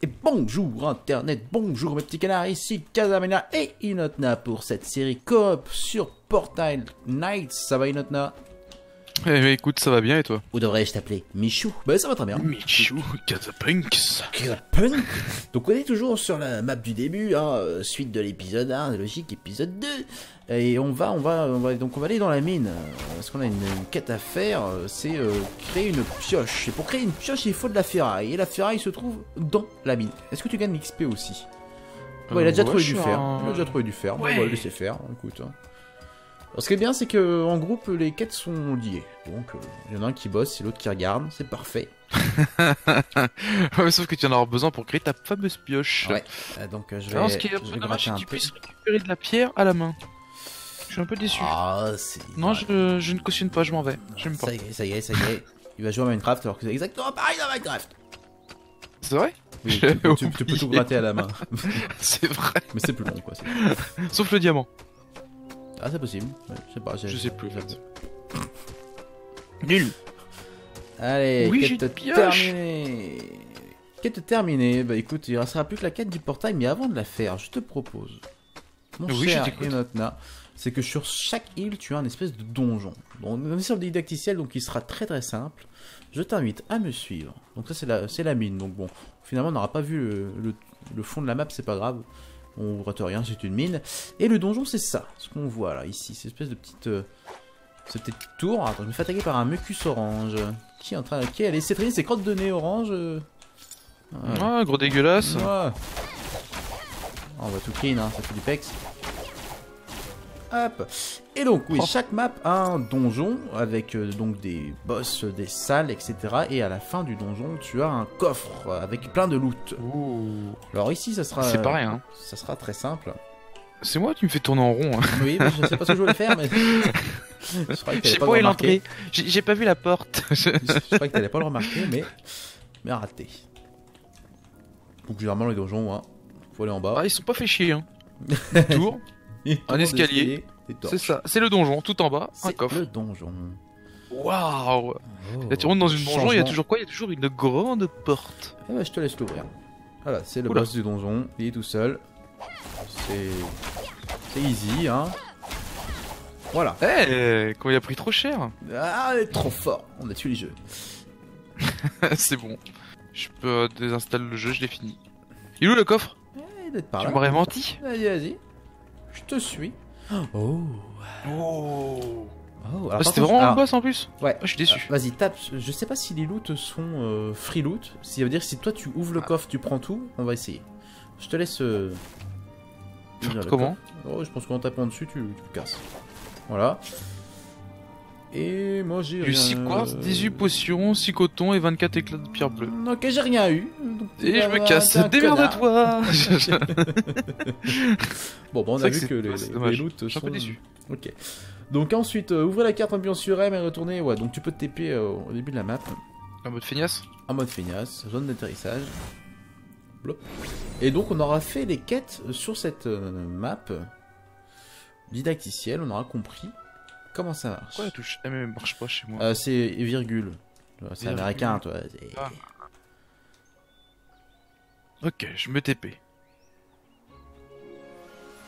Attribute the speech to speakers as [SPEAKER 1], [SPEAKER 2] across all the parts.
[SPEAKER 1] Et bonjour Internet, bonjour mes petits canards, ici Kazamena et Inotna pour cette série coop sur Portal Knights. Ça va Inotna?
[SPEAKER 2] Eh mais écoute, ça va bien et toi?
[SPEAKER 1] Ou devrais-je t'appeler Michou? Bah ça va très bien.
[SPEAKER 2] Michou, Kazapunks.
[SPEAKER 1] Punk. Donc on est toujours sur la map du début, hein, euh, suite de l'épisode 1, logique épisode 2. Et on va, on va, on va, donc on va aller dans la mine, parce qu'on a une, une quête à faire, euh, c'est euh, créer une pioche. Et pour créer une pioche, il faut de la ferraille, et la ferraille se trouve dans la mine. Est-ce que tu gagnes l'XP aussi? Ouais, il a déjà trouvé
[SPEAKER 2] ouais,
[SPEAKER 1] du fer.
[SPEAKER 2] un-
[SPEAKER 1] Il a déjà trouvé du fer. On va le laisser faire, écoute. hein. Alors, ce qui est bien, c'est que en groupe, les quêtes sont liées. Donc, euh, il y en a un qui bosse et l'autre qui regarde. C'est parfait.
[SPEAKER 2] ouais, sauf que tu en auras besoin pour créer ta fameuse pioche.
[SPEAKER 1] Ouais. Euh, donc, euh, je vais,
[SPEAKER 2] Alors, ce qui est un
[SPEAKER 1] je
[SPEAKER 2] peu
[SPEAKER 1] vais
[SPEAKER 2] dommage,
[SPEAKER 1] gratter
[SPEAKER 2] c'est
[SPEAKER 1] un
[SPEAKER 2] que tu
[SPEAKER 1] peu.
[SPEAKER 2] puisses récupérer de la pierre à la main. Je suis un peu déçu.
[SPEAKER 1] Ah, c'est.
[SPEAKER 2] Non, je, je ne cautionne pas, je m'en vais. J'aime pas.
[SPEAKER 1] Ça y est, ça y est, ça y est. Il va jouer à Minecraft alors que c'est exactement pareil dans Minecraft.
[SPEAKER 2] C'est vrai?
[SPEAKER 1] Oui, tu, peux- tu- tu peux tout gratter à la main.
[SPEAKER 2] C'est vrai.
[SPEAKER 1] Mais c'est plus long quoi.
[SPEAKER 2] Sauf le diamant.
[SPEAKER 1] Ah, c'est possible. Ouais, je sais pas.
[SPEAKER 2] Je sais plus. Nul.
[SPEAKER 1] Allez,
[SPEAKER 2] Oui,
[SPEAKER 1] quête terminée. Quête terminée. Bah écoute, il restera plus que la quête du portail, mais avant de la faire, je te propose, mon
[SPEAKER 2] Oui,
[SPEAKER 1] cher. Enotna, c'est que sur chaque île, tu as un espèce de donjon. Donc, on est sur le didacticiel, donc il sera très très simple. Je t'invite à me suivre. Donc ça, c'est la, c'est la mine. Donc bon, finalement, on n'aura pas vu le, le- le fond de la map, c'est pas grave. On rate rien, c'est une mine. Et le donjon, c'est ça, ce qu'on voit là, ici. C'est une espèce de petite... euh, cette petite tour. Attends, je me fais attaquer par un mucus orange. Qui est en train de... Qui est allé s'étraîner ses crottes de nez orange euh.
[SPEAKER 2] Ah, gros dégueulasse.
[SPEAKER 1] Ouais. Ah, On va tout clean, hein, ça fait du pex. Hop. Et donc, oui,
[SPEAKER 2] Oh.
[SPEAKER 1] chaque map a un donjon avec euh, donc des boss, des salles, etc. Et à la fin du donjon, tu as un coffre avec plein de loot.
[SPEAKER 2] Ouh.
[SPEAKER 1] Alors ici, ça sera.
[SPEAKER 2] C'est pareil, hein.
[SPEAKER 1] Ça sera très simple.
[SPEAKER 2] C'est moi qui me fais tourner en rond. hein.
[SPEAKER 1] Oui, mais je sais pas ce que je voulais faire, mais. je croyais que
[SPEAKER 2] sais
[SPEAKER 1] pas
[SPEAKER 2] pas où est l'entrée. J'ai j'ai pas vu la porte.
[SPEAKER 1] Je croyais que t'allais pas le remarquer, mais. Mais raté. Donc, généralement, les donjons, hein. Faut aller en bas.
[SPEAKER 2] Ah, ils sont pas fait chier, hein. Tour.
[SPEAKER 1] Un
[SPEAKER 2] escalier, C'est ça. C'est le donjon, tout en bas, un
[SPEAKER 1] C'est
[SPEAKER 2] coffre.
[SPEAKER 1] le donjon.
[SPEAKER 2] Waouh
[SPEAKER 1] Oh,
[SPEAKER 2] Là, tu rentres dans une donjon, il y a toujours quoi? Il y a toujours une grande porte.
[SPEAKER 1] Eh ben, je te laisse l'ouvrir. Voilà, c'est le
[SPEAKER 2] Oula.
[SPEAKER 1] boss du donjon. Il est tout seul. C'est. C'est easy, hein. Voilà.
[SPEAKER 2] Eh, quand il a pris trop cher.
[SPEAKER 1] Ah, il est trop fort. On a tué les jeux.
[SPEAKER 2] C'est bon. Je peux désinstaller le jeu, je l'ai fini. Il est où le coffre?
[SPEAKER 1] Eh,
[SPEAKER 2] Tu m'aurais menti
[SPEAKER 1] Vas-y, vas-y. Je te suis. Oh.
[SPEAKER 2] Oh
[SPEAKER 1] Oh, alors,
[SPEAKER 2] Ah, C'était vraiment un boss en plus
[SPEAKER 1] Ouais.
[SPEAKER 2] Ah, Je suis déçu.
[SPEAKER 1] Ah, Vas-y, tape. Je sais pas si les loots sont euh, free loot. Ça veut dire que si toi tu ouvres le coffre, tu prends tout. On va essayer. Je te laisse. euh, le
[SPEAKER 2] Comment.
[SPEAKER 1] Oh, je pense qu'en tapant dessus, tu, tu te casses. Voilà. Et moi j'ai.
[SPEAKER 2] Du
[SPEAKER 1] rien-
[SPEAKER 2] 6 quartz, 18 potions, 6 cotons et 24 éclats de pierre bleue.
[SPEAKER 1] Ok, j'ai rien eu. Donc,
[SPEAKER 2] Et je me casse. Démerde-toi
[SPEAKER 1] Bon, bah, on a vu
[SPEAKER 2] que
[SPEAKER 1] les, les loots
[SPEAKER 2] Je suis un peu
[SPEAKER 1] sont-
[SPEAKER 2] déçu.
[SPEAKER 1] Ok. Donc ensuite, euh, ouvrez la carte ambiant sur M et retournez. Ouais, donc tu peux te TP euh, au début de la map.
[SPEAKER 2] Un mode feignasse
[SPEAKER 1] En mode feignasse, zone d'atterrissage. Et donc on aura fait les quêtes sur cette euh, map didacticielle, on aura compris comment ça marche.
[SPEAKER 2] Pourquoi la touche M elle marche pas chez moi
[SPEAKER 1] Euh, c'est virgule. C'est américain, toi.
[SPEAKER 2] Ah. Ok, je me TP.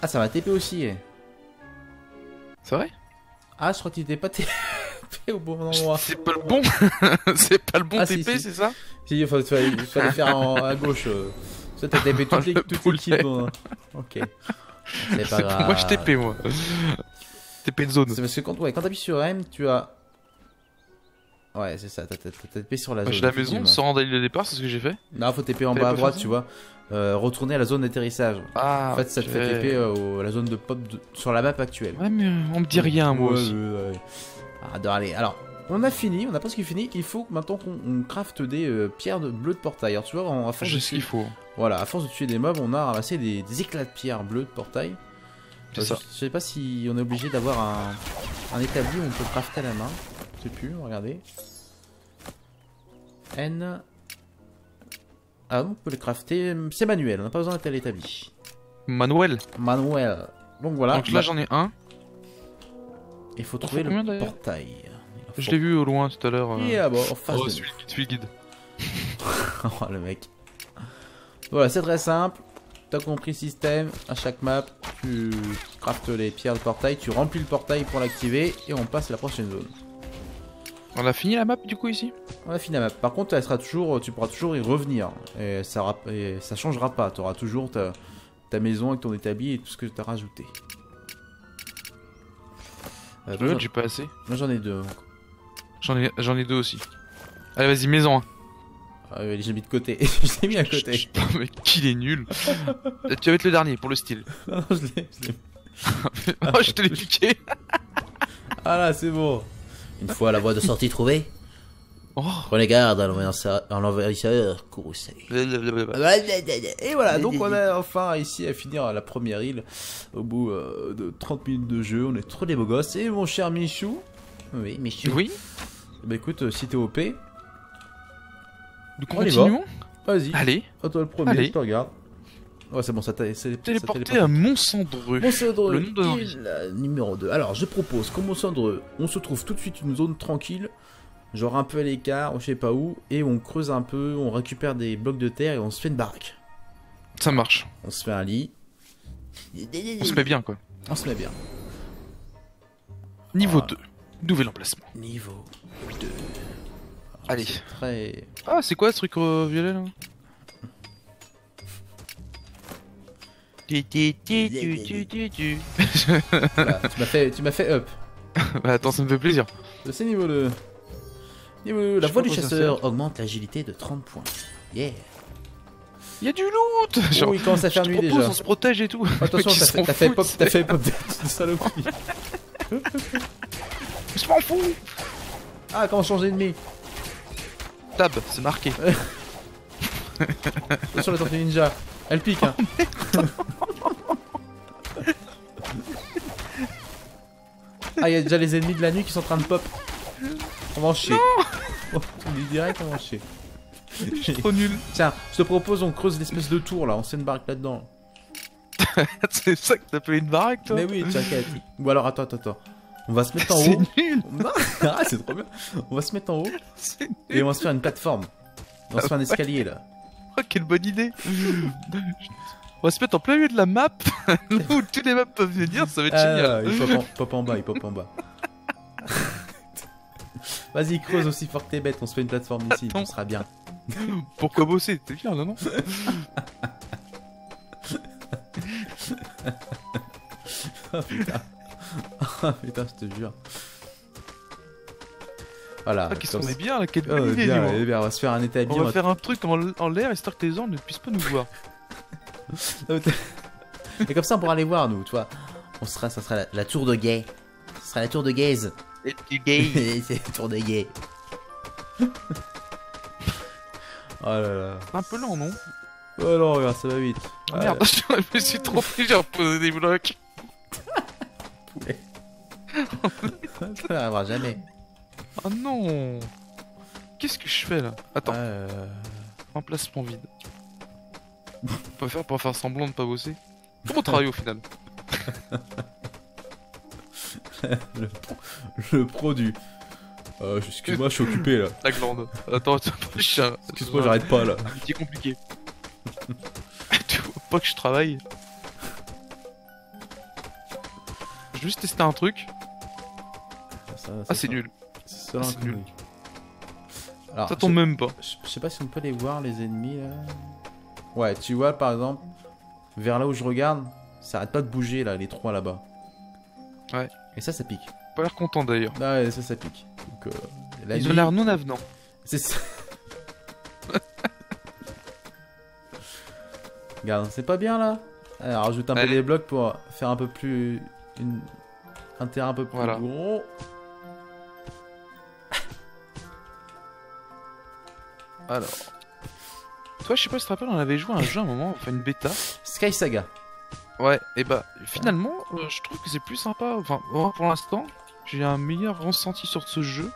[SPEAKER 1] Ah, ça va TP aussi. eh.
[SPEAKER 2] C'est vrai?
[SPEAKER 1] Ah, je crois qu'il était pas TP au bon endroit.
[SPEAKER 2] C'est pas le bon C'est pas le bon
[SPEAKER 1] Ah,
[SPEAKER 2] TP,
[SPEAKER 1] si.
[SPEAKER 2] c'est ça?
[SPEAKER 1] Si, il fallait, fallait faire en- à gauche. euh. Ça, t'as TP toutes les,
[SPEAKER 2] Le
[SPEAKER 1] toutes les kills, bon, hein. Ok. C'est pas grave.
[SPEAKER 2] moi je TP moi. TP de zone.
[SPEAKER 1] C'est parce que quand, ouais, quand t'appuies sur M, tu as. Ouais, c'est ça, t'as TP sur la zone.
[SPEAKER 2] J'ai la maison sans rendre le départ, c'est ce que j'ai fait.
[SPEAKER 1] Non, faut TP en bas à droite, tu vois. Euh, retourner à la zone d'atterrissage.
[SPEAKER 2] Ah,
[SPEAKER 1] en fait, ça te fait TP euh, au- à la zone de pop de- sur la map actuelle.
[SPEAKER 2] Ouais, mais on me dit rien, moi
[SPEAKER 1] Ouais,
[SPEAKER 2] aussi.
[SPEAKER 1] ouais. Ah, non, allez, alors, on a fini, on a presque fini. Il faut maintenant qu'on on crafte des euh, pierres de bleues de portail. Alors, tu vois, en- à force,
[SPEAKER 2] J'ai
[SPEAKER 1] de
[SPEAKER 2] ce
[SPEAKER 1] tuer,
[SPEAKER 2] qu'il faut.
[SPEAKER 1] voilà, à force de tuer des mobs, on a ramassé des, des éclats de pierre bleues de portail.
[SPEAKER 2] Ça.
[SPEAKER 1] Je, sais pas si on est obligé d'avoir un, un établi où on peut crafter à la main. Je sais plus, regardez. N. Ah, on peut le crafter. C'est manuel, on n'a pas besoin d'être à l'établi.
[SPEAKER 2] Manuel.
[SPEAKER 1] Manuel. Donc voilà.
[SPEAKER 2] Donc là j'en ai un.
[SPEAKER 1] il faut trouver
[SPEAKER 2] combien,
[SPEAKER 1] le portail. Il
[SPEAKER 2] Je l'ai vu au loin tout à l'heure. euh.
[SPEAKER 1] Et en face
[SPEAKER 2] Oh,
[SPEAKER 1] de
[SPEAKER 2] celui le guide, celui le guide.
[SPEAKER 1] nous. Oh, le mec. Voilà, c'est très simple. T'as compris le système. À chaque map, tu craftes les pierres de portail, tu remplis le portail pour l'activer et on passe à la prochaine zone.
[SPEAKER 2] On a fini la map du coup ici?
[SPEAKER 1] On a fini la map. Par contre, elle sera toujours, tu pourras toujours y revenir. Et ça, et ça changera pas. Tu auras toujours ta, ta maison avec ton établi et tout ce que tu as rajouté. Euh,
[SPEAKER 2] j'ai pas assez.
[SPEAKER 1] moi, j'en ai deux.
[SPEAKER 2] J'en ai, j'en ai deux aussi. Allez, vas-y, maison. hein.
[SPEAKER 1] Ah, ouais, j'ai mis de côté. je l'ai mis à côté.
[SPEAKER 2] Mais qu'il est nul. Euh, tu vas être le dernier pour le style.
[SPEAKER 1] Non, non, je l'ai- je
[SPEAKER 2] oh, je te l'ai piqué.
[SPEAKER 1] Ah là, c'est bon.
[SPEAKER 3] Une fois la voie de sortie trouvée,
[SPEAKER 2] Oh.
[SPEAKER 3] prenez garde à l'envahisseur- courroucé.
[SPEAKER 1] Et voilà, donc on a enfin réussi à finir la première île au bout euh, de 30 minutes de jeu. On est trop des beaux gosses. Et mon cher Michou,
[SPEAKER 3] Oui, Michou.
[SPEAKER 2] Oui,
[SPEAKER 1] bah écoute, euh, si t'es OP,
[SPEAKER 2] nous
[SPEAKER 1] On
[SPEAKER 2] continuons.
[SPEAKER 1] vas-y.
[SPEAKER 2] Allez,
[SPEAKER 1] À toi le premier,
[SPEAKER 2] Allez.
[SPEAKER 1] je te regarde. Ouais, c'est bon, ça t'a
[SPEAKER 2] téléporté à Mont-Cendreux. Le nom de
[SPEAKER 1] île numéro 2. Alors, je propose qu'au Monsondreux, on se trouve tout de suite une zone tranquille, genre un peu à l'écart, je sais pas où, et on creuse un peu, on récupère des blocs de terre et on se fait une baraque.
[SPEAKER 2] Ça marche.
[SPEAKER 1] On se fait un lit,
[SPEAKER 2] On se met bien quoi.
[SPEAKER 1] on se met bien.
[SPEAKER 2] Niveau
[SPEAKER 1] Ah.
[SPEAKER 2] 2. Nouvel emplacement.
[SPEAKER 1] Niveau 2.
[SPEAKER 2] Allez.
[SPEAKER 1] Très.
[SPEAKER 2] Ah, c'est quoi ce truc euh, violet là Tu, tu, tu, tu, tu, tu, tu.
[SPEAKER 1] Voilà, tu m'as fait, tu m'as fait up.
[SPEAKER 2] Bah attends, ça me fait plaisir.
[SPEAKER 1] C'est niveau 2. Niveau 2. La voix du chasseur augmente l'agilité de 30 points. Yeah.
[SPEAKER 2] Il y a du loot Genre,
[SPEAKER 1] oh, il commence à
[SPEAKER 2] je
[SPEAKER 1] faire
[SPEAKER 2] te
[SPEAKER 1] nuit
[SPEAKER 2] propose,
[SPEAKER 1] déjà.
[SPEAKER 2] on se protège et tout.
[SPEAKER 1] Attention, t'as fait, t'as fait
[SPEAKER 2] foutent,
[SPEAKER 1] pop, t'as fait pop de saloperie.
[SPEAKER 2] Je m'en fous
[SPEAKER 1] Ah, comment changer d'ennemi
[SPEAKER 2] Tab, c'est marqué.
[SPEAKER 1] Attention la tortue ninja. Elle pique, hein. ah, il y a déjà les ennemis de la nuit qui sont en train de pop. On va en chier. Me dis direct, on va en chier.
[SPEAKER 2] Trop nul.
[SPEAKER 1] Tiens, je te propose, on creuse l'espèce de tour là, on se fait une baraque là-dedans.
[SPEAKER 2] c'est ça que t'appelles une baraque toi
[SPEAKER 1] Mais oui, t'inquiète. Ou alors, attends, attends, attends. On va se mettre en
[SPEAKER 2] C'est
[SPEAKER 1] haut.
[SPEAKER 2] nul
[SPEAKER 1] Non, ah, c'est trop bien. On va se mettre en haut et on va se faire une plateforme. On va se faire un escalier là.
[SPEAKER 2] Oh, quelle bonne idée On va se mettre en plein milieu de la map, où tous les maps peuvent venir, ça va être
[SPEAKER 1] Ah,
[SPEAKER 2] génial.
[SPEAKER 1] il pop en, pop en bas, il pop en bas. Vas-y, creuse aussi fort que t'es bête, on se fait une plateforme ici,
[SPEAKER 2] Attends.
[SPEAKER 1] on sera bien.
[SPEAKER 2] Pourquoi bosser T'es bien là, non
[SPEAKER 1] Ah putain. Ah putain, je te jure. Voilà.
[SPEAKER 2] Ah, qu'est-ce
[SPEAKER 1] comme
[SPEAKER 2] qu'on
[SPEAKER 1] ça-
[SPEAKER 2] est bien là, quelle
[SPEAKER 1] Oh,
[SPEAKER 2] bonne idée,
[SPEAKER 1] bien,
[SPEAKER 2] dis-moi.
[SPEAKER 1] bien, on va se faire un établi.
[SPEAKER 2] On
[SPEAKER 1] on
[SPEAKER 2] va faire un truc en, en l'air histoire que les gens ne puissent pas nous voir.
[SPEAKER 1] Et comme ça, on pourra aller voir, nous, tu vois. On sera, ça sera la, la tour de gay. Ce sera la tour de gaze.
[SPEAKER 2] Gay
[SPEAKER 1] C'est la tour de gay. oh là là.
[SPEAKER 2] C'est un peu lent, non?
[SPEAKER 1] Oh non, regarde, ça va vite.
[SPEAKER 2] Ah, Merde, je me suis trompé, j'ai reposé des blocs.
[SPEAKER 1] Ça n'arrivera jamais.
[SPEAKER 2] Ah non Qu'est-ce que je fais là? Attends,
[SPEAKER 1] Euh,
[SPEAKER 2] emplacement vide. On peut faire pour faire semblant de pas bosser Comment on travaille au final?
[SPEAKER 1] Le, le produit. Euh, excuse-moi, je suis occupé là.
[SPEAKER 2] La glande. Attends, attends, je
[SPEAKER 1] Excuse-moi, j'arrête pas là.
[SPEAKER 2] métier compliqué. tu vois pas que je travaille? Je vais juste tester un truc. Ah,
[SPEAKER 1] ça
[SPEAKER 2] c'est nul.
[SPEAKER 1] c'est
[SPEAKER 2] Ah, nul.
[SPEAKER 1] Alors,
[SPEAKER 2] Ça tombe même pas.
[SPEAKER 1] je, sais pas si on peut les voir les ennemis là. Ouais, tu vois par exemple, vers là où je regarde, ça arrête pas de bouger là, les trois là-bas.
[SPEAKER 2] Ouais.
[SPEAKER 1] Et ça, ça pique.
[SPEAKER 2] Pas l'air content d'ailleurs.
[SPEAKER 1] Ah ouais, ça, ça pique. Donc, euh, la
[SPEAKER 2] Ils ont l'air non avenants.
[SPEAKER 1] C'est ça. Regarde, c'est pas bien là Alors, rajoute un peu des blocs pour faire un peu plus. Une... Un terrain un peu plus
[SPEAKER 2] Voilà.
[SPEAKER 1] gros.
[SPEAKER 2] Alors. Toi, je sais pas si tu te rappelles, on avait joué à un jeu à un moment, enfin une bêta.
[SPEAKER 1] Sky Saga.
[SPEAKER 2] Ouais, et bah finalement, euh, je trouve que c'est plus sympa. Enfin, moi, pour l'instant, j'ai un meilleur ressenti sur ce jeu.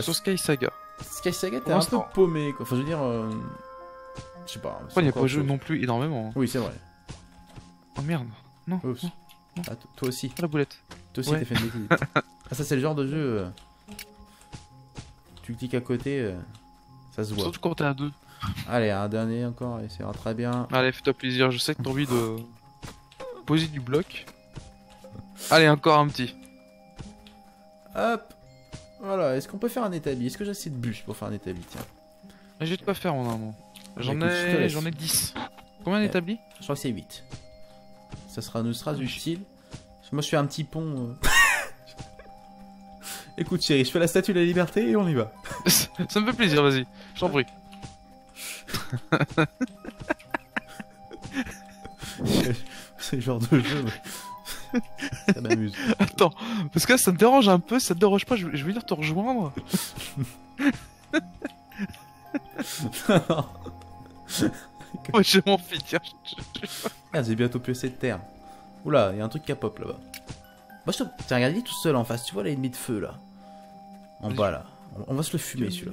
[SPEAKER 2] Sur Sky Saga.
[SPEAKER 1] Sky Saga, t'es un peu paumé quoi. Enfin, je veux dire. euh, Je sais pas.
[SPEAKER 2] Après, il n'y a
[SPEAKER 1] c'est
[SPEAKER 2] pas joué non plus énormément. hein.
[SPEAKER 1] Oui, c'est vrai.
[SPEAKER 2] Oh merde. Non,
[SPEAKER 1] Oups.
[SPEAKER 2] non,
[SPEAKER 1] Ah, to- toi aussi.
[SPEAKER 2] la boulette.
[SPEAKER 1] Toi aussi,
[SPEAKER 2] Ouais.
[SPEAKER 1] t'as fait une bêtise. ah, ça, c'est le genre de jeu. euh, Tu cliques à côté, euh, ça se voit.
[SPEAKER 2] Surtout quand t'es à deux.
[SPEAKER 1] Allez, un dernier encore, et ça ira très bien.
[SPEAKER 2] Allez, fais-toi plaisir, je sais que t'as envie de poser du bloc. Allez, encore un petit.
[SPEAKER 1] Hop Voilà, est-ce qu'on peut faire un établi? Est-ce que j'ai assez de bûches pour faire un établi? Tiens,
[SPEAKER 2] J'ai de quoi faire en un moment. J'en ai, j'en ai 10. Combien d'établis?
[SPEAKER 1] Je crois que c'est 8. Ça sera, nous sera utile. Moi, je fais un petit pont. euh. Écoute, chérie, je fais la statue de la liberté et on y va.
[SPEAKER 2] Ça me fait plaisir, vas-y. Je t'en prie.
[SPEAKER 1] C'est le genre de jeu. mais- ça m'amuse.
[SPEAKER 2] Attends, parce que là, ça me dérange un peu, ça te dérange pas, je, je vais venir te rejoindre. Ouais, je m'en fiche,
[SPEAKER 1] Merde, j'ai bientôt assez de terre. Oula, il y a un truc qui a pop là-bas. Moi, je te... Tiens, regarde, il est tout seul en face. Tu vois l'ennemi de feu là En bas là. On- On va se le fumer celui-là.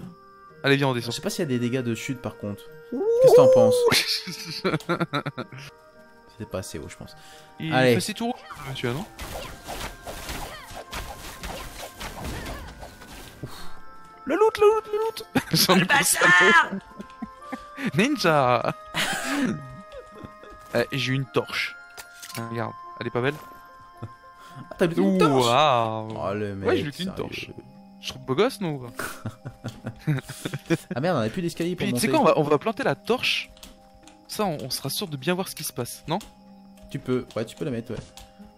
[SPEAKER 2] Allez, viens, on
[SPEAKER 1] Je
[SPEAKER 2] descend.
[SPEAKER 1] sais pas s'il y a des dégâts de chute par contre. Qu'est-ce que t'en penses C'était pas assez haut, je pense.
[SPEAKER 2] Il
[SPEAKER 1] Allez.
[SPEAKER 2] fait ses tours, monsieur, non Le loot, le loot, le loot J'en ai pas salaud Ninja Eh, J'ai une torche. Regarde, elle est pas belle
[SPEAKER 1] Ah, t'as une torche
[SPEAKER 2] Waouh
[SPEAKER 1] Oh le mec.
[SPEAKER 2] Ouais, j'ai une
[SPEAKER 1] sérieux.
[SPEAKER 2] torche. Je trouve beau gosse, non
[SPEAKER 1] Ah merde, on a plus d'escalier pour
[SPEAKER 2] Puis tu
[SPEAKER 1] monter.
[SPEAKER 2] sais quoi, on va, on va planter la torche. Ça, on, on sera sûr de bien voir ce qui se passe, non?
[SPEAKER 1] Tu peux, ouais, tu peux la mettre, ouais.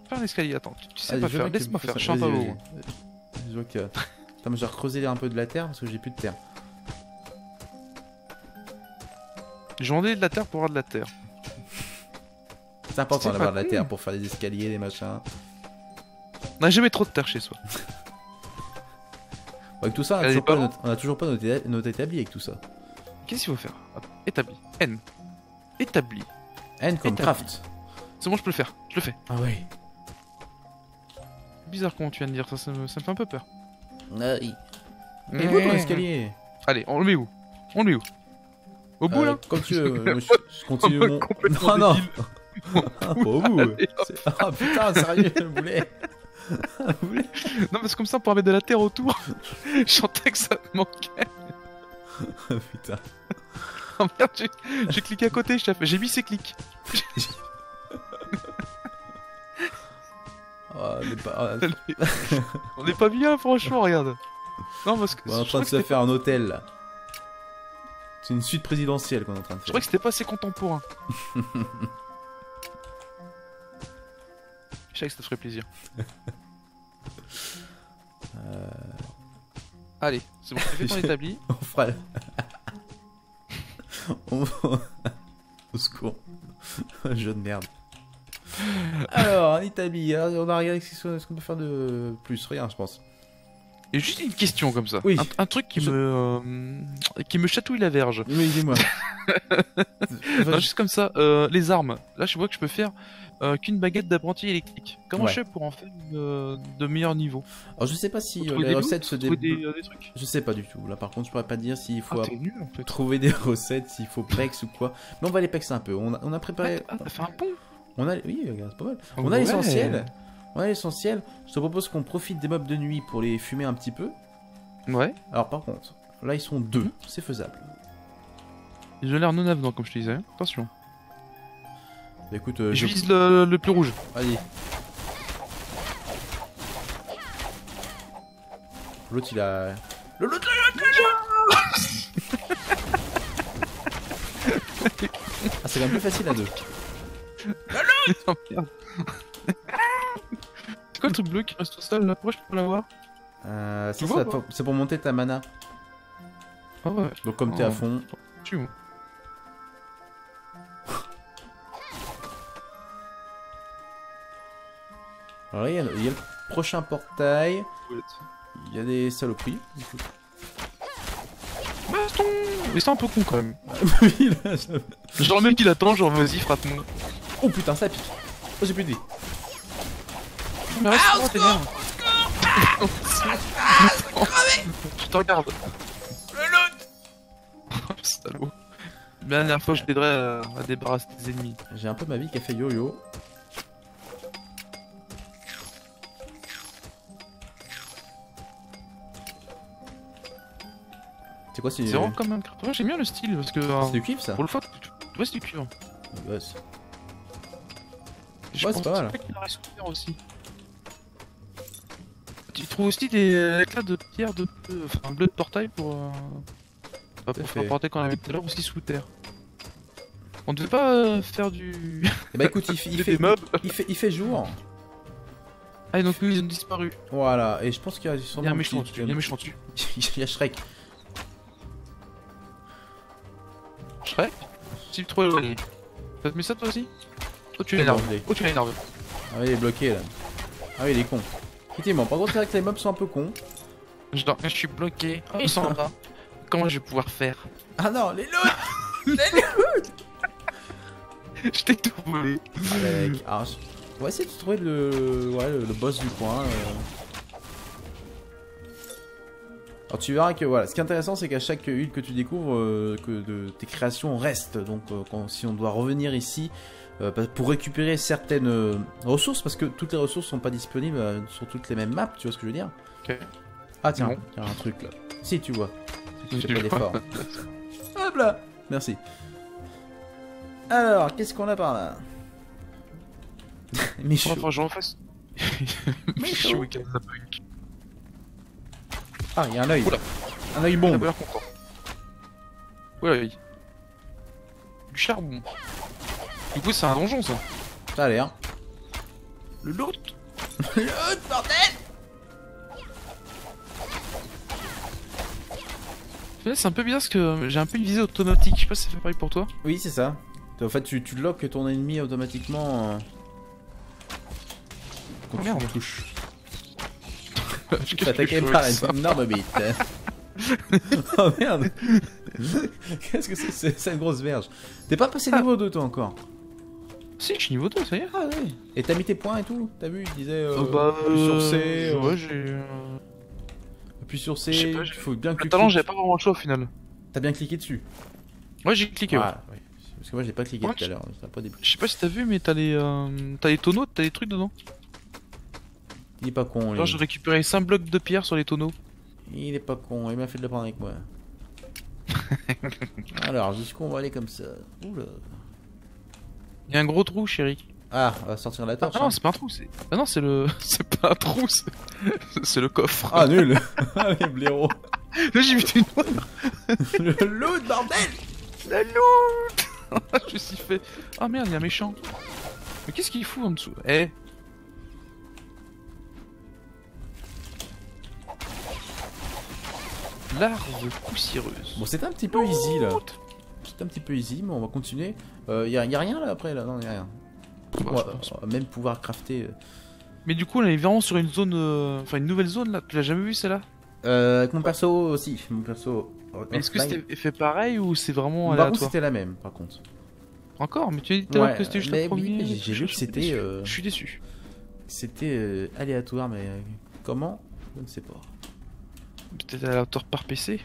[SPEAKER 2] Faire un escalier, attends, tu, tu sais pas faire,
[SPEAKER 1] tu
[SPEAKER 2] laisse-moi faire, je suis un peu.
[SPEAKER 1] Je vois que. Attends, mais je vais recreuser un peu de la terre parce que j'ai plus de terre.
[SPEAKER 2] J'en ai de la terre pour avoir de la terre.
[SPEAKER 1] C'est important d'avoir de la terre pour faire des escaliers, des machins.
[SPEAKER 2] On a jamais trop de terre chez soi.
[SPEAKER 1] Avec tout ça, on a, toujours
[SPEAKER 2] pas
[SPEAKER 1] notre, on a toujours pas notre, établi avec tout ça.
[SPEAKER 2] Qu'est-ce qu'il faut faire? Attends, Établi. N. Établi.
[SPEAKER 1] N comme
[SPEAKER 2] Établi.
[SPEAKER 1] craft.
[SPEAKER 2] C'est bon, je peux le faire. Je le fais.
[SPEAKER 1] Ah ouais.
[SPEAKER 2] Bizarre comment tu viens de dire ça, ça me, ça me fait un peu peur.
[SPEAKER 1] Et où ton escalier
[SPEAKER 2] Allez, on le met où? On le met où? Au bout
[SPEAKER 1] Euh,
[SPEAKER 2] là?
[SPEAKER 1] Comme tu veux. moi, je, continue mon. Non, non. Ah, pas au bout. C'est- Ah putain, sérieux, le boulet.
[SPEAKER 2] Non, parce que comme ça, on pourra mettre de la terre autour. Je sentais que ça me manquait.
[SPEAKER 1] Ah, putain.
[SPEAKER 2] Oh merde, j'ai- j'ai cliqué à côté, chef. J'ai mis ses clics.
[SPEAKER 1] Ah, on est pas- ah,
[SPEAKER 2] On est pas bien, franchement, regarde. Non, parce que.
[SPEAKER 1] on est en
[SPEAKER 2] je
[SPEAKER 1] train de se faire un hôtel là. C'est une suite présidentielle qu'on est en train de
[SPEAKER 2] Je
[SPEAKER 1] faire.
[SPEAKER 2] crois que c'était pas assez contemporain. Je savais que ça te ferait plaisir.
[SPEAKER 1] Euh,
[SPEAKER 2] Allez, c'est bon, j'ai fait ton établi.
[SPEAKER 1] On fera. On... Au secours. Jeu de merde. Alors, un établi. Alors, On a regardé ce qu'on peut faire de plus. Rien, je pense.
[SPEAKER 2] Et juste une question comme ça.
[SPEAKER 1] Oui.
[SPEAKER 2] Un, un truc qui
[SPEAKER 1] Je-
[SPEAKER 2] me. euh, qui me chatouille la verge.
[SPEAKER 1] Oui, dis-moi.
[SPEAKER 2] Juste comme ça, euh, les armes. Là, je vois que je peux faire euh, qu'une baguette d'apprenti électrique. Comment
[SPEAKER 1] Ouais.
[SPEAKER 2] je fais pour en faire de meilleur niveau
[SPEAKER 1] Alors, je sais pas si les
[SPEAKER 2] des
[SPEAKER 1] recettes se débloquent.
[SPEAKER 2] des, des trucs.
[SPEAKER 1] Je sais pas du tout. Là, par contre, je pourrais pas dire s'il faut
[SPEAKER 2] Ah,
[SPEAKER 1] app-
[SPEAKER 2] t'es nul en fait.
[SPEAKER 1] trouver des recettes, s'il faut pex ou quoi. Mais on va les pex un peu. On a, on a préparé.
[SPEAKER 2] Ah, t'as fait un pont
[SPEAKER 1] On a, oui, regarde, c'est pas mal. On a
[SPEAKER 2] Ouais.
[SPEAKER 1] On a l'essentiel. Je te propose qu'on profite des mobs de nuit pour les fumer un petit peu.
[SPEAKER 2] Ouais.
[SPEAKER 1] Alors, par contre, là, ils sont deux. C'est faisable.
[SPEAKER 2] Ils ont l'air non avenants, comme je te disais. Attention.
[SPEAKER 1] Bah, écoute, euh,
[SPEAKER 2] je
[SPEAKER 1] je-
[SPEAKER 2] vise le, le plus rouge.
[SPEAKER 1] Allez. L'autre, il a. Le l'autre, Ah, c'est quand même plus facile à deux.
[SPEAKER 2] Merde. C'est quoi le truc bleu qui reste tout seul là? Pourquoi je peux pas l'avoir?
[SPEAKER 1] Euh, c'est pour monter ta mana.
[SPEAKER 2] Ah ouais,
[SPEAKER 1] Donc, comme t'es à
[SPEAKER 2] Oh.
[SPEAKER 1] fond.
[SPEAKER 2] tu vois.
[SPEAKER 1] Alors, il y, a, il y a le prochain portail. Il y a des saloperies.
[SPEAKER 2] Baston Mais c'est un peu con quand même.
[SPEAKER 1] Oui, là,
[SPEAKER 2] Genre le mec il attend, genre vas-y frappe-moi.
[SPEAKER 1] Oh putain, ça pique. Oh, j'ai plus de vie.
[SPEAKER 2] Mais reste là, t'es bien. Je te regarde. Le loot Salaud. La dernière fois je t'aiderai à, à débarrasser des ennemis.
[SPEAKER 1] J'ai un peu ma vie qui a fait yo-yo. C'est quoi, c'est
[SPEAKER 2] C'est vraiment comme Minecraft. Ouais, j'aime bien le style parce que. euh,
[SPEAKER 1] c'est du cuivre ça
[SPEAKER 2] Pour le fait, ouais, c'est du cuivre.
[SPEAKER 1] Ouais, c'est- Ouais, pas mal.
[SPEAKER 2] qu'il aurait souffert aussi. Tu trouves aussi des éclats de pierre de bleu, enfin bleu de portail pour, euh, pour faire porter qu'on avait tout à l'heure aussi sous terre. On devait pas euh, faire du.
[SPEAKER 1] Eh bah écoute, il, fait- il fait, il, fait, il fait jour.
[SPEAKER 2] Ah, et donc ils ont disparu.
[SPEAKER 1] Voilà, et je pense qu'il y a
[SPEAKER 2] Il y
[SPEAKER 1] sûrement
[SPEAKER 2] a un méchant dessus. Il y a un méchant dessus.
[SPEAKER 1] il y a Shrek.
[SPEAKER 2] Shrek? Si trop éloigné. T'as mis ça toi aussi? Oh, tu es énervé. Oh, tu es énervé.
[SPEAKER 1] Ah oui, il est bloqué là. Ah oui, il est con. Effectivement, par contre, c'est vrai que les mobs sont un peu cons.
[SPEAKER 2] Je, dors- je suis bloqué. Oh. Comment je vais pouvoir faire
[SPEAKER 1] Ah non, les loups
[SPEAKER 2] Je t'ai tout volé.
[SPEAKER 1] Avec... Alors, je- on va essayer de trouver le, ouais, le, le boss du coin. euh. Alors tu verras que voilà, ce qui est intéressant c'est qu'à chaque huile que tu découvres, euh, que de, tes créations restent. Donc euh, quand, si on doit revenir ici euh, pour récupérer certaines euh, ressources, parce que toutes les ressources sont pas disponibles euh, sur toutes les mêmes maps, tu vois ce que je veux dire
[SPEAKER 2] Ok.
[SPEAKER 1] Ah tiens, il y a un truc là. Si tu vois. Pas
[SPEAKER 2] vois.
[SPEAKER 1] d'effort. Hop là Merci. Alors, qu'est-ce qu'on a par là Michou.
[SPEAKER 2] Enfin, j'en.
[SPEAKER 1] Michou.
[SPEAKER 2] Gazapunk.
[SPEAKER 1] Ah, il y a un œil.
[SPEAKER 2] Oula.
[SPEAKER 1] Un œil bombe.
[SPEAKER 2] Ouais, oui. Du charbon. Du coup, c'est un donjon ça.
[SPEAKER 1] Ça a l'air.
[SPEAKER 2] Le loot Ouais, C'est un peu bizarre parce que j'ai un peu une visée automatique. Je sais pas si ça fait pareil pour toi.
[SPEAKER 1] Oui, c'est ça. En fait, tu, tu loques ton ennemi automatiquement euh, quand
[SPEAKER 2] Oh,
[SPEAKER 1] tu
[SPEAKER 2] merde.
[SPEAKER 1] le touches. Tu attaqué
[SPEAKER 2] je fais
[SPEAKER 1] par une énorme bite. oh merde Qu'est-ce que c'est? Une grosse verge. T'es pas passé
[SPEAKER 2] Ah.
[SPEAKER 1] niveau 2 toi encore?
[SPEAKER 2] Si, je suis niveau 2, ça y est.
[SPEAKER 1] Ah ouais. Et t'as mis tes points et tout T'as vu Il disait euh,
[SPEAKER 2] Euh, bah,
[SPEAKER 1] appuie sur C.
[SPEAKER 2] euh,
[SPEAKER 1] euh,
[SPEAKER 2] Ouais, j'ai. euh,
[SPEAKER 1] appuie sur C.
[SPEAKER 2] je sais pas,
[SPEAKER 1] faut bien que
[SPEAKER 2] Le talent, j'avais pas vraiment le choix au final.
[SPEAKER 1] T'as bien cliqué dessus.
[SPEAKER 2] Ouais, j'ai cliqué. ouais.
[SPEAKER 1] Ah, ouais. Parce que moi j'ai pas cliqué
[SPEAKER 2] Ouais,
[SPEAKER 1] tout à l'heure.
[SPEAKER 2] Je sais pas si t'as vu, mais t'as les, euh, t'as les tonneaux, t'as les trucs dedans.
[SPEAKER 1] Il est pas con.
[SPEAKER 2] Genre,
[SPEAKER 1] lui.
[SPEAKER 2] j'ai récupéré 5 blocs de pierre sur les tonneaux.
[SPEAKER 1] Il est pas con, il m'a fait de le prendre avec moi. Alors, jusqu'où on va aller comme ça? Oula.
[SPEAKER 2] Il y a un gros trou, chérie.
[SPEAKER 1] Ah, on va sortir la
[SPEAKER 2] Ah
[SPEAKER 1] torche.
[SPEAKER 2] non,
[SPEAKER 1] hein.
[SPEAKER 2] c'est pas un trou, c'est. Ah non, c'est le. c'est pas un trou, c'est. c'est le coffre.
[SPEAKER 1] Ah, nul Ah, les blaireaux
[SPEAKER 2] Là, j'ai vu une.
[SPEAKER 1] Le loot, bordel
[SPEAKER 2] La loot Je suis fait. Ah merde, il y a un méchant. Mais qu'est-ce qu'il fout en dessous? Eh Larve poussiéreuse.
[SPEAKER 1] Bon, c'était un petit peu easy là. Un petit peu easy, mais on va continuer. Euh, y, a, rien là après là Non, y a rien.
[SPEAKER 2] Bah,
[SPEAKER 1] On va-
[SPEAKER 2] je pense.
[SPEAKER 1] on va même pouvoir crafter. euh,
[SPEAKER 2] Mais du coup, on est vraiment sur une zone. euh, Enfin, une nouvelle zone là. Tu l'as jamais vu celle-là?
[SPEAKER 1] Euh, avec mon perso aussi. Mon perso.
[SPEAKER 2] Est-ce que c'était fait pareil ou c'est vraiment
[SPEAKER 1] Par contre,
[SPEAKER 2] aléatoire
[SPEAKER 1] c'était la même par contre.
[SPEAKER 2] Encore? Mais tu as dit
[SPEAKER 1] Ouais,
[SPEAKER 2] que c'était juste
[SPEAKER 1] mais
[SPEAKER 2] le
[SPEAKER 1] oui,
[SPEAKER 2] premier.
[SPEAKER 1] mais j'ai vu que c'était, euh,
[SPEAKER 2] Je suis déçu.
[SPEAKER 1] C'était euh, aléatoire, mais euh, comment? Je ne sais pas.
[SPEAKER 2] Peut-être aléatoire par PC.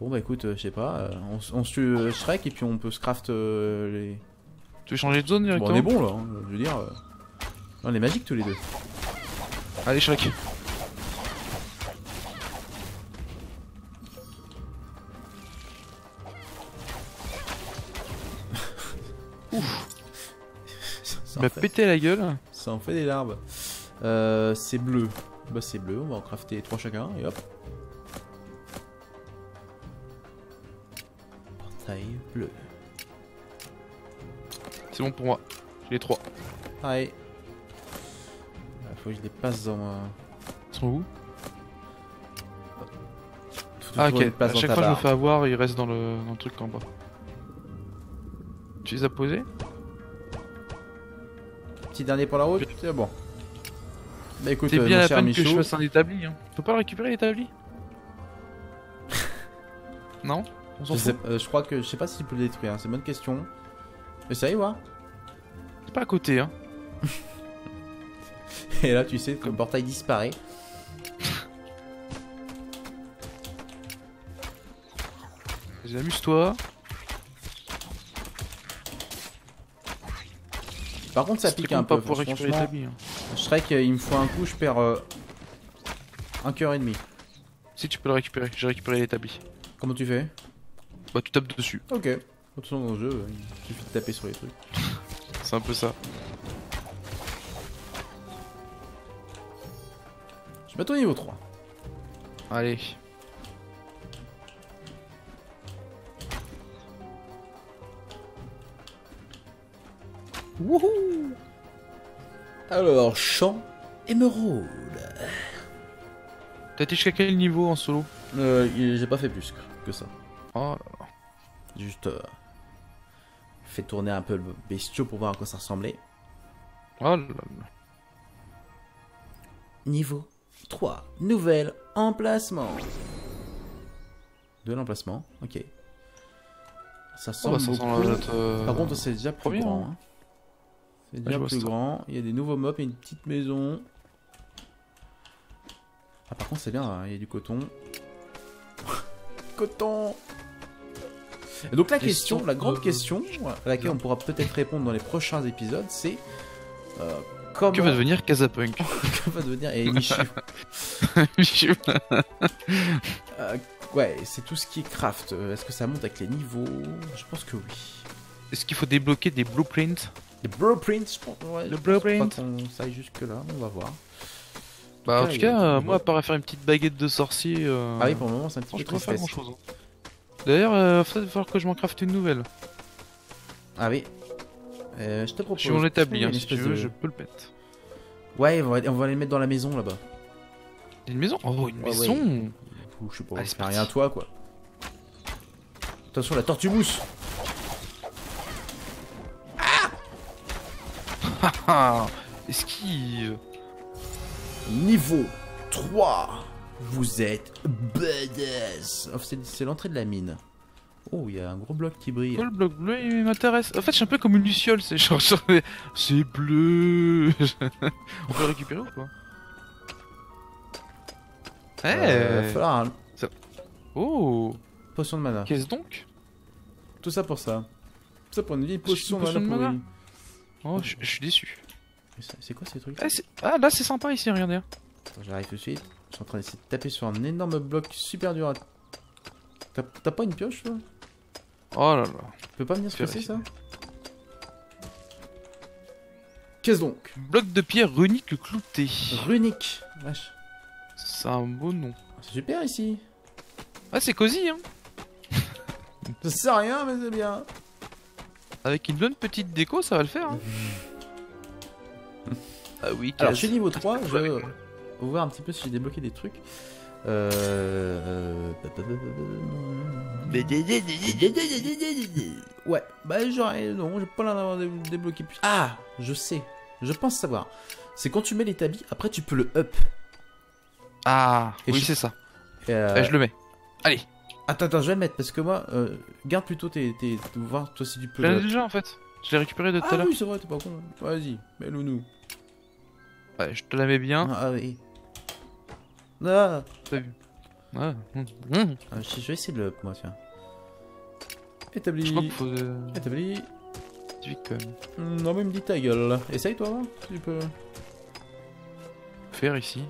[SPEAKER 1] Bon bah écoute, euh, je sais pas, euh, on, se tue euh, Shrek et puis on peut se craft euh, les...
[SPEAKER 2] Tu veux changer de zone
[SPEAKER 1] Bon
[SPEAKER 2] directement
[SPEAKER 1] on est bon là, hein, je veux dire... On est magiques tous les deux.
[SPEAKER 2] Allez, Shrek.
[SPEAKER 1] ça,
[SPEAKER 2] Il m'a pété la gueule.
[SPEAKER 1] ça en fait des larves. Euh, c'est bleu. Bah c'est bleu, on va en crafter trois chacun et hop.
[SPEAKER 2] C'est bon pour moi. J'ai les trois.
[SPEAKER 1] Allez. Il faut que je les passe dans ma...
[SPEAKER 2] Ils sont où
[SPEAKER 1] Faut
[SPEAKER 2] Ah ok, à chaque fois je me fais avoir, il reste dans le, dans le truc en bas. Tu les as posés
[SPEAKER 1] Petit dernier pour la route, c'est bon. Bah écoute,
[SPEAKER 2] C'est
[SPEAKER 1] euh,
[SPEAKER 2] bien la peine que je fasse un établi. Hein. Peut pas le récupérer l'établi Non On s'en
[SPEAKER 1] je,
[SPEAKER 2] fout
[SPEAKER 1] sais- euh, je crois que je sais pas si tu peux le détruire, hein, c'est une bonne question. Essaye voir.
[SPEAKER 2] C'est pas à côté hein.
[SPEAKER 1] Et là tu sais que le portail disparaît.
[SPEAKER 2] Vas-y, amuse-toi.
[SPEAKER 1] Par contre ça
[SPEAKER 2] C'est
[SPEAKER 1] pique un
[SPEAKER 2] pas
[SPEAKER 1] peu.
[SPEAKER 2] pouvoir récupérer l'établi. hein.
[SPEAKER 1] Shrek il me faut un coup, je perds euh, un cœur et demi.
[SPEAKER 2] Si tu peux le récupérer, j'ai récupéré l'établi.
[SPEAKER 1] Comment tu fais?
[SPEAKER 2] Bah, tu tapes dessus.
[SPEAKER 1] Ok. De toute façon, dans le jeu, il suffit de taper sur les trucs.
[SPEAKER 2] C'est un peu ça.
[SPEAKER 1] Je vais au niveau 3.
[SPEAKER 2] Allez.
[SPEAKER 1] Wouhou Alors, champ émeraude.
[SPEAKER 2] T'as été jusqu'à quel niveau en solo?
[SPEAKER 1] Euh, j'ai pas fait plus que ça.
[SPEAKER 2] Oh,
[SPEAKER 1] Juste euh, fait tourner un peu le bestiau pour voir à quoi ça ressemblait.
[SPEAKER 2] oh là là.
[SPEAKER 1] Niveau 3. Nouvel emplacement. De l'emplacement, ok. Ça
[SPEAKER 2] Oh,
[SPEAKER 1] semble
[SPEAKER 2] bah, ça sent
[SPEAKER 1] beaucoup.
[SPEAKER 2] la note, euh,
[SPEAKER 1] Par contre, c'est déjà plus grand.
[SPEAKER 2] hein.
[SPEAKER 1] hein. C'est déjà plus
[SPEAKER 2] ça.
[SPEAKER 1] grand. Il y a des nouveaux mobs, a une petite maison. Ah, par contre, c'est bien, hein, il y a du coton. coton Et donc la question, la grande
[SPEAKER 2] de-
[SPEAKER 1] question, à laquelle on pourra peut-être répondre dans les prochains épisodes, c'est euh, comment
[SPEAKER 2] Que va devenir Casapunk
[SPEAKER 1] que va devenir et Michu. Euh, ouais, c'est tout ce qui est craft. Euh, Est-ce que ça monte avec les niveaux? Je pense que oui.
[SPEAKER 2] Est-ce qu'il faut débloquer des blueprints?
[SPEAKER 1] Les blueprints, je pense. Ouais,
[SPEAKER 2] Le
[SPEAKER 1] je
[SPEAKER 2] blueprint.
[SPEAKER 1] s'aille jusque là, on va voir.
[SPEAKER 2] Bah, en tout cas, euh, moi, à part à faire une petite baguette de sorcier. euh,
[SPEAKER 1] Ah oui, pour le moment, c'est un petit peu
[SPEAKER 2] pas grand chose. D'ailleurs, euh, va falloir que je m'en crafte une nouvelle.
[SPEAKER 1] Ah oui. Euh, je te propose.
[SPEAKER 2] En établi,
[SPEAKER 1] une
[SPEAKER 2] hein, si tu veux,
[SPEAKER 1] de-
[SPEAKER 2] je peux le mettre.
[SPEAKER 1] Ouais, on va, on va les mettre dans la maison là-bas.
[SPEAKER 2] Une maison? Oh, une
[SPEAKER 1] Ouais,
[SPEAKER 2] maison
[SPEAKER 1] Ou je sais pas,
[SPEAKER 2] Allez, c'est
[SPEAKER 1] rien à toi quoi. Attention, la tortue mousse.
[SPEAKER 2] Ah Esquive
[SPEAKER 1] Niveau 3. Vous êtes badass. Oh, c'est l'entrée de la mine. Oh, il y a un gros bloc qui brille.
[SPEAKER 2] Oh, le bloc bleu, il m'intéresse. En fait, je suis un peu comme une luciole, c'est genre, c'est bleu. On peut le récupérer ou pas Eh
[SPEAKER 1] Euh, va falloir un
[SPEAKER 2] Oh
[SPEAKER 1] potion de mana.
[SPEAKER 2] Qu'est-ce donc
[SPEAKER 1] Tout ça pour ça. Tout ça pour une vieille potion,
[SPEAKER 2] potion de
[SPEAKER 1] mana.
[SPEAKER 2] Oh, je suis déçu.
[SPEAKER 1] C'est- quoi ces trucs
[SPEAKER 2] Ah, c'est- ah, là, c'est sympa ici, regardez.
[SPEAKER 1] J'arrive tout de suite. Je suis en train d'essayer de taper sur un énorme bloc super dur à... T'as pas une pioche toi?
[SPEAKER 2] Oh là là.
[SPEAKER 1] Tu peux pas venir se casser ça? Qu'est-ce donc?
[SPEAKER 2] Bloc de pierre runique clouté.
[SPEAKER 1] Runique. Wesh.
[SPEAKER 2] C'est un beau nom.
[SPEAKER 1] C'est super ici.
[SPEAKER 2] Ah, c'est cosy, hein.
[SPEAKER 1] Ça sert à rien mais c'est bien.
[SPEAKER 2] Avec une bonne petite déco, ça va le faire. Hein. ah oui,
[SPEAKER 1] Alors suis niveau 3, je
[SPEAKER 2] Ouais.
[SPEAKER 1] vais voir un petit peu si j'ai débloqué des trucs. Euh... Ouais, bah j'aurais... Non, j'ai pas l'air d'avoir dé- débloqué plus... Ah Je sais, je pense savoir. C'est quand tu mets l'établi, après tu peux le up.
[SPEAKER 2] Ah,
[SPEAKER 1] Et
[SPEAKER 2] oui,
[SPEAKER 1] je-
[SPEAKER 2] c'est ça.
[SPEAKER 1] Et, euh,
[SPEAKER 2] Eh, je le mets. Allez,
[SPEAKER 1] Attends, attends, je vais le mettre parce que moi, euh, garde plutôt tes, tes, voir toi si tu peux. le-
[SPEAKER 2] déjà en fait. Je l'ai récupéré de tout à
[SPEAKER 1] Ah
[SPEAKER 2] l'heure.
[SPEAKER 1] oui, c'est vrai, t'es pas con. Vas-y, mets-le nous.
[SPEAKER 2] Ouais, je te la mets bien.
[SPEAKER 1] Ah oui. Ah,
[SPEAKER 2] T'as vu Ouais. Mmh.
[SPEAKER 1] Ah, je je vais essayer de le up, moi, tiens.
[SPEAKER 2] Je
[SPEAKER 1] Établi.
[SPEAKER 2] crois qu'il faut euh,
[SPEAKER 1] Établi.
[SPEAKER 2] vite quand même
[SPEAKER 1] Non, mais il me dit ta gueule. Essaye toi, si tu peux.
[SPEAKER 2] faire ici.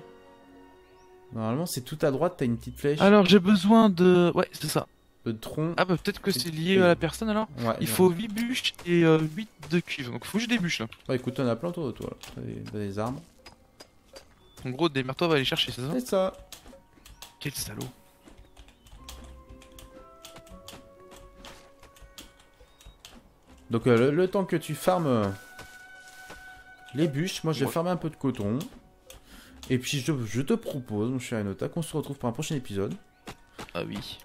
[SPEAKER 1] Normalement, c'est tout à droite, t'as une petite flèche.
[SPEAKER 2] Alors j'ai besoin de. Ouais, c'est ça.
[SPEAKER 1] Le tronc.
[SPEAKER 2] Ah bah peut-être que c'est lié à la personne alors.
[SPEAKER 1] Ouais,
[SPEAKER 2] Il
[SPEAKER 1] non.
[SPEAKER 2] faut 8 bûches et euh, 8 de cuivre. Donc faut que je des bûches là.
[SPEAKER 1] Ouais, écoute, t'en as plein autour de toi. là. T'as des, t'as des armes.
[SPEAKER 2] En gros, démerde-toi, va aller chercher, c'est ça
[SPEAKER 1] C'est ça.
[SPEAKER 2] Quel salaud.
[SPEAKER 1] Donc, euh, le, le temps que tu farmes euh, les bûches, moi, je vais
[SPEAKER 2] Ouais.
[SPEAKER 1] farmer un peu de coton. Et puis, je, je te propose, mon cher Enota, qu'on se retrouve pour un prochain épisode.
[SPEAKER 2] Ah oui.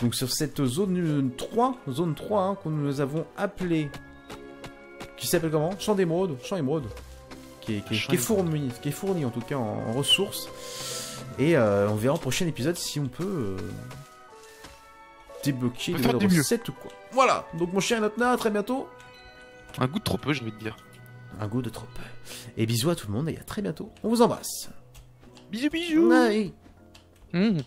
[SPEAKER 1] Donc sur cette zone 3, zone 3 hein, que nous avons appelée, qui s'appelle comment? Champ d'émeraude, Champ émeraude, qui est, qui est-
[SPEAKER 2] Champ
[SPEAKER 1] qui est fourni, qui est fourni en tout cas en, en ressources. Et euh, on verra au prochain épisode si on peut euh, débloquer
[SPEAKER 2] On
[SPEAKER 1] de
[SPEAKER 2] peut
[SPEAKER 1] recettes ou quoi. Voilà. Donc mon cher Notna, à très bientôt.
[SPEAKER 2] Un goût de trop peu, j'ai envie de dire.
[SPEAKER 1] Un goût de trop peu. Et bisous à tout le monde et à très bientôt. On vous embrasse.
[SPEAKER 2] Bisous bisous
[SPEAKER 1] Bye.
[SPEAKER 2] Mmh.